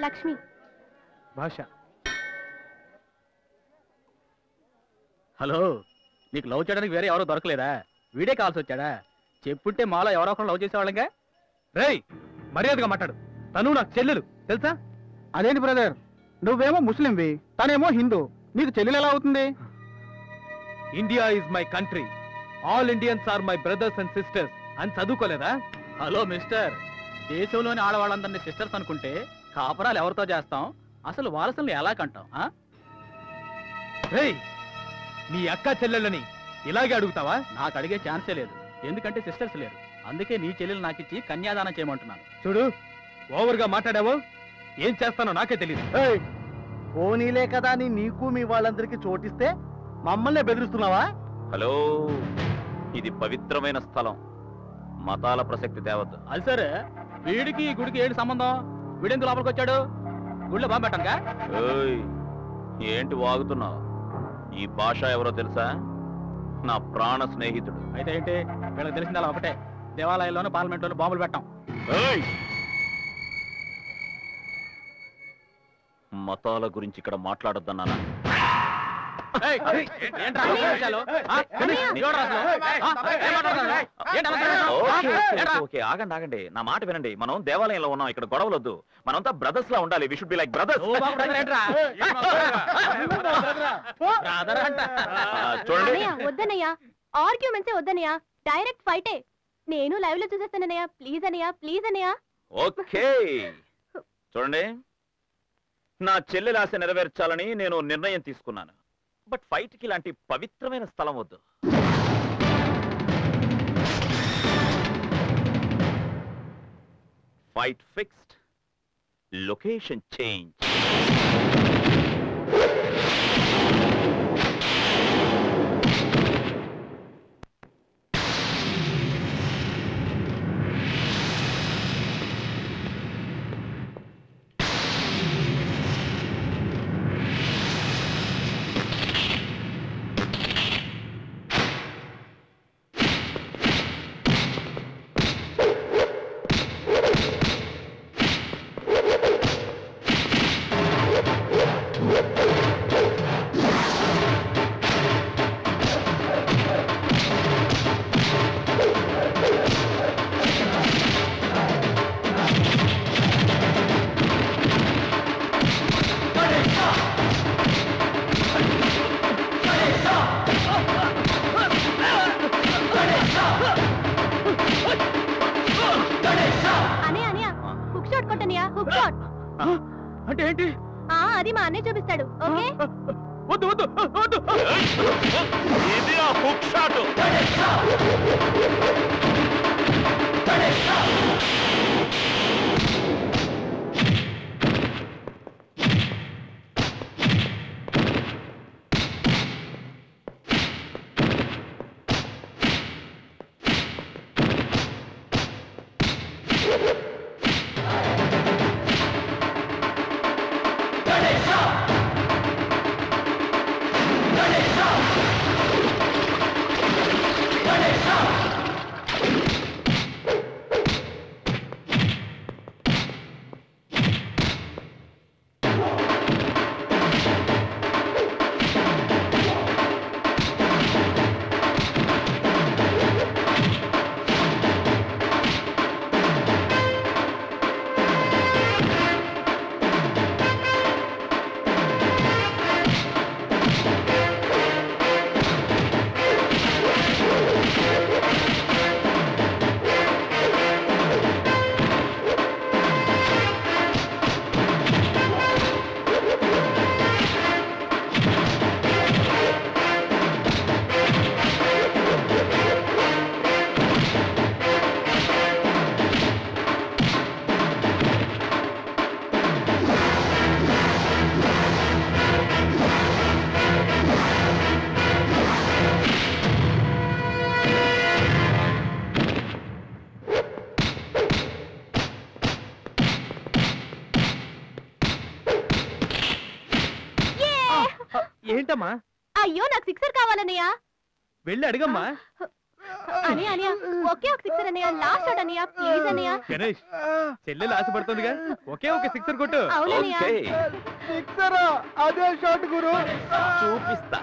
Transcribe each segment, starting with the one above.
లక్ష్మి. భాష. హలో నీకు లవ్ చేయడానికి వేరే ఎవరో దొరకలేదా? వీడే కాల్సి వచ్చాడా? చెప్పుంటే మాలో ఎవరో ఒకరు లవ్ చేసేవాళ్ళంగా? రేయ్ మర్యాదగా మాట్లాడు. తను నాకు చెల్లెలు తెలుసా? అదేంటి బ్రదర్? నువ్వేమో ముస్లింవి తనేమో హిందూ. నీకు చెల్లెలు ఎలా అవుతుంది? India is my country. All Indians are my brothers and sisters. అని చదువుకోలేదా? Hello mister. దేశంలోని ఆడవాళ్ళందరినీ సిస్టర్స్ అనుకుంటే కాపురాలు ఎవరితో చేస్తాం? అసలు వారసుల్ని ఎలా కంటాం ఆ? రేయ్ నీ అక్క చెల్లెళ్ళని ఇలాగే అడుగుతావా? నాకు అడిగే ఛాన్సే లేదు. ఎందుకంటే సిస్టర్స్ లేరు. అందుకే నీ చెల్లెలు నాకు ఇచ్చి కన్యాదానం చేయమంటున్నాను. చూడు ఓవర్గా మాట్లాడావు? ఏం చేస్తానో నాకే తెలియదు ఏయ్, పోనీలే కదా అని నీకు మీ వాళ్ళందరికీ చోటిస్తే మమ్మల్నే బెదిరిస్తున్నావా? హలో ఇది పవిత్రమైన స్థలం. మతాల ప్రసక్తి తేవద్దు. అది సరే వీడికి ఈ గుడికి ఏంటి సంబంధం? వీడెందుకు లోపలికి వచ్చాడు? గుడిలో బాంబు పెట్టానుగా ఏయ్, ఏంటి వాగుతున్నావు? ఈ భాష ఎవరో తెలుసా? నా ప్రాణ స్నేహితుడు. అయితే ఏంటి? వీళ్ళకి తెలిసిందలా ఒకటే. దేవాలయాల్లోనూ పార్లమెంట్లోనూ బాంబులు పెట్టాం. ఏయ్! మతాల గురించి ఇక్కడ మాట్లాడొద్దన్నానా? ఓకే, ఆగండి ఆగండి. నా మాట వినండి. మనం దేవాలయంలో ఉన్నాం. ఇక్కడ గొడవలొద్దు. మనంతా బ్రదర్స్ లా ఉండాలి. We should be like brothers చూడండి. వద్దనయ్య ఆర్గ్యుమెంట్సే వద్దనయ్య డైరెక్ట్ ఫైటే నేను లైవ్లో చూసేస్తానన్నయ్య. ప్లీజ్ అనయ్య ప్లీజ్ అనయ్య ఓకే. చూడండి. నా చెల్లెల ఆశ నెరవేర్చాలని నేను నిర్ణయం తీసుకున్నాను. బట్ ఫైట్కి ఇలాంటి పవిత్రమైన స్థలం వద్దు. ఫైట్ ఫిక్స్డ్ లొకేషన్ చేంజ్ కొట్టనయ్య హుక్ షాట్ అంటే ఏంటి? ఆ అది మా అన్నయ్య చూపిస్తాడు ఓకే? వద్దు వద్దు వద్దు. ఇది ఆ హుక్ షాట్ ఏంటమ్మా? అయ్యో నాకు సిక్సర్ కావాలన్నయ్య. వెళ్ళి అడిగమ్మా. అని అనియా ఒకే ఒక సిక్సర్ అన్నయ్య లాస్ట్ షాట్ అన్నయ్య ప్లీజ్ అన్నయ్య. గణేష్ చెల్లెలు ఆశపడుతుందిగా? ఒకే ఒక సిక్సర్ కొట్టు. అవునన్నయ్య. ఓకే. సిక్సరా? అదే షాట్ గురు. చూపిస్తా.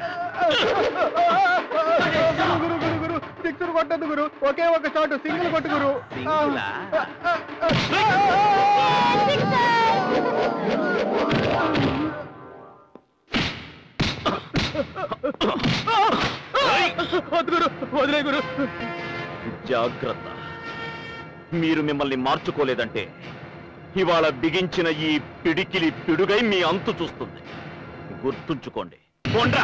గురు గురు గురు సిక్సర్ కొట్టదు గురు. ఒకే ఒక షాట్ సింగిల్ కొట్టు గురు. సింగిలా? వద్దు గురు వదిలే గురు. జాగ్రత్త. మీరు మిమ్మల్ని మార్చుకోలేదంటే ఇవాళ బిగించిన ఈ పిడికిలి పిడుగై మీ అంతు చూస్తుంది. గుర్తుంచుకోండి. పోండ్రా.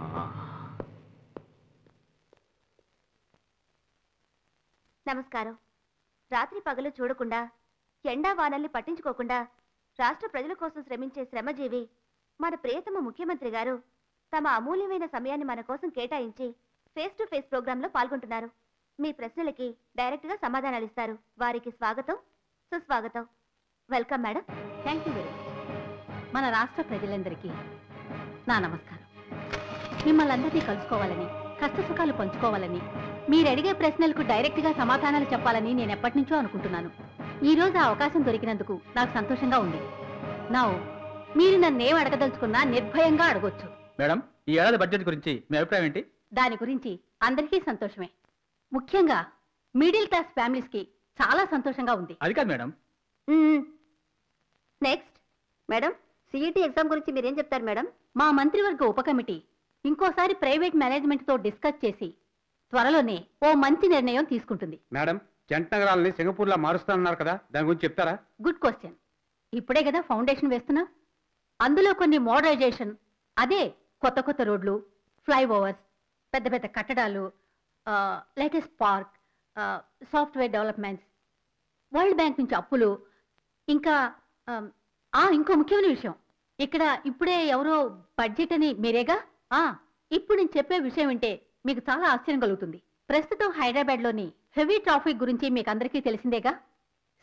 ఆ. నమస్కారం. రాత్రి పగలు చూడకుండా ఎండా వానల్ని పట్టించుకోకుండా రాష్ట్ర ప్రజల కోసం శ్రమించే శ్రమజీవి మన ప్రియతమ ముఖ్యమంత్రి గారు తమ అమూల్యమైన సమయాన్ని మన కోసం కేటాయించి ఫేస్ టు ఫేస్ ప్రోగ్రాంలో పాల్గొంటున్నారు. మీ ప్రశ్నలకి డైరెక్ట్గా సమాధానాలు ఇస్తారు. వారికి స్వాగతం సుస్వాగతం. Welcome madam. Thank you very మన రాష్ట్ర ప్రజలందరికీ నా నమస్కారం. మిమ్మల్ని అందరినీ కలుసుకోవాలని కష్టసుఖాలు పంచుకోవాలని మీరు అడిగే ప్రశ్నలకు డైరెక్ట్గా సమాధానాలు చెప్పాలని నేను ఎప్పటి నుంచో అనుకుంటున్నాను. ఈ రోజు ఆ అవకాశం దొరికినందుకు నాకు సంతోషంగా ఉంది. నా మీరు నన్నేం అడగదలుచుకున్నా నిర్భయంగా అడగొచ్చు. మేడం ఈ ఏడాది బడ్జెట్ గురించి మీ అభిప్రాయం ఏంటి? దాని గురించి అందరికీ సంతోషమే. ముఖ్యంగా మిడిల్ క్లాస్ ఫ్యామిలీస్కి చాలా సంతోషంగా ఉంది. అది కాదు madam. Next madam CET exam గురించి మీరేం చెప్తారు మేడం? మా మంత్రివర్గ ఉప కమిటీ ఇంకోసారి ప్రైవేట్ మేనేజ్మెంట్తో డిస్కస్ చేసి త్వరలోనే ఓ మంచి నిర్ణయం తీసుకుంటుంది. మేడం జంట నగరాలని సింగపూర్ లా మారుస్తానన్నారు కదా దాని గురించి చెప్తారా? Good question. ఇప్పుడే కదా ఫౌండేషన్ వేస్తున్నా. అందులో కొన్ని మోడరైజేషన్. అదే కొత్త కొత్త రోడ్లు ఫ్లైఓవర్స్ పెద్ద పెద్ద కట్టడాలు latest park software developments world bank నుంచి అప్పులు ఇంకా ఆ, ఇంకో ముఖ్యమైన విషయం. ఇక్కడ ఇప్పుడే ఎవరో బడ్జెట్ అని మీరేగా? ఆ ఇప్పుడు నేను చెప్పే విషయం వింటే మీకు చాలా ఆశ్చర్యం కలుగుతుంది. ప్రస్తుతం హైదరాబాద్లోని హెవీ ట్రాఫిక్ గురించి మీకు అందరికీ తెలిసిందేగా?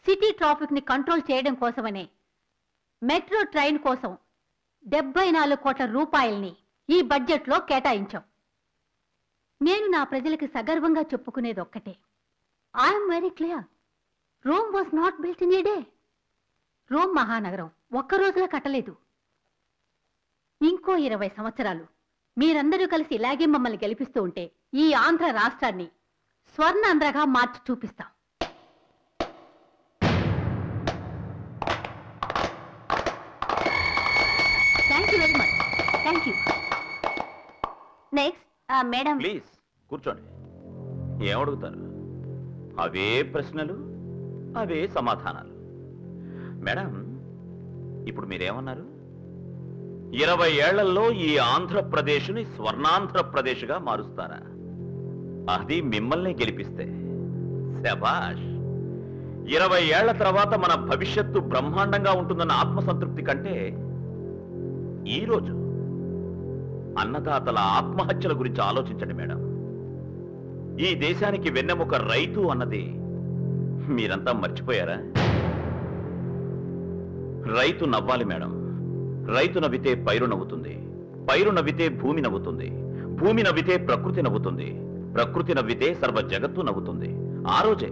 సిటీ ట్రాఫిక్ని కంట్రోల్ చేయడం కోసమనే మెట్రో ట్రైన్ కోసం డెబ్బై నాలుగు కోట్ల రూపాయల్ని ఈ బడ్జెట్లో కేటాయించాం. నేను నా ప్రజలకి సగర్వంగా చెప్పుకునేది ఒక్కటే I am very clear Rome was not built in a day Rome మహానగరం ఒక్క రోజులో కట్టలేదు. ఇంకో ఇరవై సంవత్సరాలు మీరందరూ కలిసి ఇలాగే మమ్మల్ని గెలిపిస్తూ ఉంటే ఈ ఆంధ్ర రాష్ట్రాన్ని స్వర్ణాంధ్రగా మార్చి చూపిస్తాం. Thank you next madam please కూర్చోండి. ఏమడుగుతారు అవే ప్రశ్నలు అవే సమాధానాలు. మేడం ఇప్పుడు మీరేమన్నారు? ఇరవై ఏళ్ళలో ఈ ఆంధ్రప్రదేశ్ని స్వర్ణాంధ్రప్రదేశ్గా మారుస్తారా? అది మిమ్మల్ని గెలిపిస్తే. శబాష్ ఇరవై ఏళ్ళ తర్వాత మన భవిష్యత్తు బ్రహ్మాండంగా ఉంటుందన్న ఆత్మసంతృప్తి కంటే ఈ రోజు అన్నదాతల ఆత్మహత్యల గురించి ఆలోచించండి మేడం. ఈ దేశానికి వెన్నెముక రైతు అన్నది మీరంతా మర్చిపోయారా? రైతు నవ్వాలి మేడం. రైతు నవ్వితే పైరు నవ్వుతుంది. పైరు నవ్వితే భూమి నవ్వుతుంది. భూమి నవ్వితే ప్రకృతి నవ్వుతుంది. ప్రకృతి నవ్వితే సర్వ జగత్తు నవ్వుతుంది. ఆ రోజే.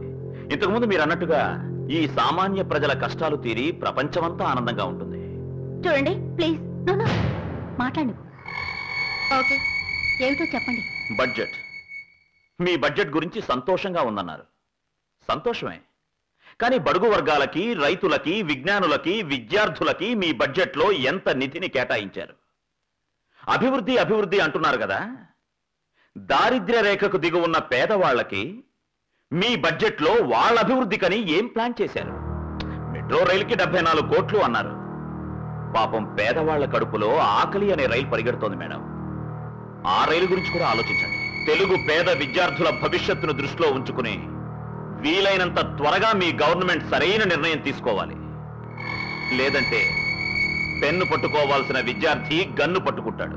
ఇంతకుముందు మీరు అన్నట్టుగా ఈ సామాన్య ప్రజల కష్టాలు తీరి ప్రపంచమంతా ఆనందంగా ఉంటుంది. చూడండి ప్లీజ్. మాట్లాడు ఓకే. ఏమిటో చెప్పండి. బడ్జెట్. మీ బడ్జెట్ గురించి సంతోషంగా ఉందన్నారు. సంతోషమే. కానీ బడుగు వర్గాలకి రైతులకి విజ్ఞానులకి విద్యార్థులకి మీ బడ్జెట్లో ఎంత నిధిని కేటాయించారు? అభివృద్ధి అభివృద్ధి అంటున్నారు కదా. దారిద్ర్య రేఖకు దిగు ఉన్న పేదవాళ్ళకి మీ బడ్జెట్లో వాళ్ళ అభివృద్ధికని ఏం ప్లాన్ చేశారు? మెట్రో రైలుకి డెబ్బై నాలుగు కోట్లు అన్నారు. పాపం పేదవాళ్ళ కడుపులో ఆకలి అనే రైలు పరిగెడుతోంది మేడం. ఆ రైలు గురించి కూడా ఆలోచించండి. తెలుగు పేద విద్యార్థుల భవిష్యత్తును దృష్టిలో ఉంచుకుని వీలైనంత త్వరగా మీ గవర్నమెంట్ సరైన నిర్ణయం తీసుకోవాలి. లేదంటే పెన్ను పట్టుకోవాల్సిన విద్యార్థి గన్ను పట్టుకుంటాడు.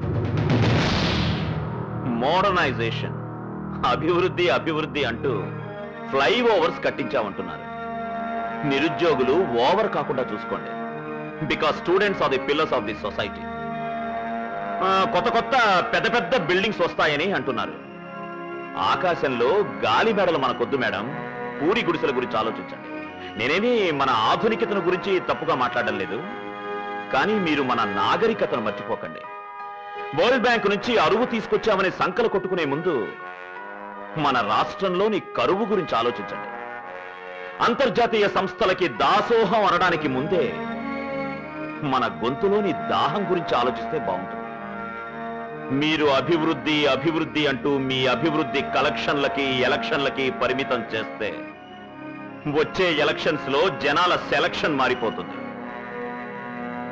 మోడర్నైజేషన్ అభివృద్ధి అభివృద్ధి అంటూ ఫ్లైఓవర్స్ కట్టించామంటున్నారు. నిరుద్యోగులు ఓవర్ కాకుండా చూసుకోండి. Because students are the pillars of the society. కొత్త కొత్త పెద్ద పెద్ద బిల్డింగ్స్ వస్తాయని అంటున్నారు. ఆకాశంలో గాలి మేడలు మనకొద్దు మేడం. పూరి గుడిసెల గురించి ఆలోచించండి. నేనేమి మన ఆధునికతను గురించి తప్పుగా మాట్లాడడం లేదు. కానీ మీరు మన నాగరికతను మర్చిపోకండి. వరల్డ్ బ్యాంక్ నుంచి అరువు తీసుకొచ్చామని సంకలు కొట్టుకునే ముందు మన రాష్ట్రంలోని కరువు గురించి ఆలోచించండి. అంతర్జాతీయ సంస్థలకి దాసోహం అనడానికి ముందే మన గొంతులోని దాహం గురించి ఆలోచిస్తే బాగుంటుంది. మీరు అభివృద్ధి అభివృద్ధి అంటూ మీ అభివృద్ధి కలెక్షన్లకి ఎలక్షన్లకి పరిమితం చేస్తే వచ్చే ఎలక్షన్స్లో జనాల సెలక్షన్ మారిపోతుంది.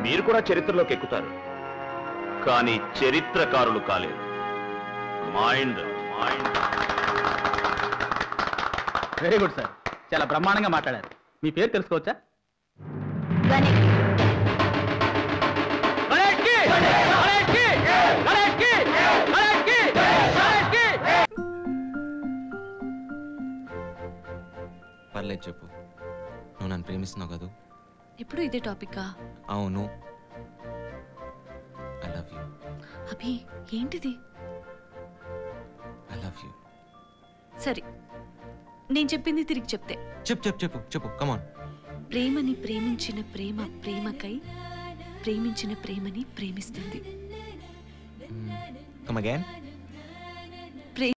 మీరు కూడా చరిత్రలోకి ఎక్కుతారు. కానీ చరిత్రకారులు కాలేరు mind mind very good sir చాలా బ్రహ్మాండంగా మాట్లాడారు. మీ పేరు తెలుసుకోవచ్చా? పర్లేదు చెప్పు. నువ్వు నన్ను ప్రేమిస్తున్నావు కదూ? ఎప్పుడు ఇదే టాపిక్కా? అవును. ఐ లవ్ యూ అభి ఏంటిది? ఐ లవ్ యూ సరే నేను చెప్పింది తిరిగి చెప్తే. చెప్పు చెప్పు చెప్పు చెప్పు కమాన్ ప్రేమని ప్రేమించిన ప్రేమ ప్రేమకై ప్రేమించిన ప్రేమని ప్రేమిస్తుంది. Come again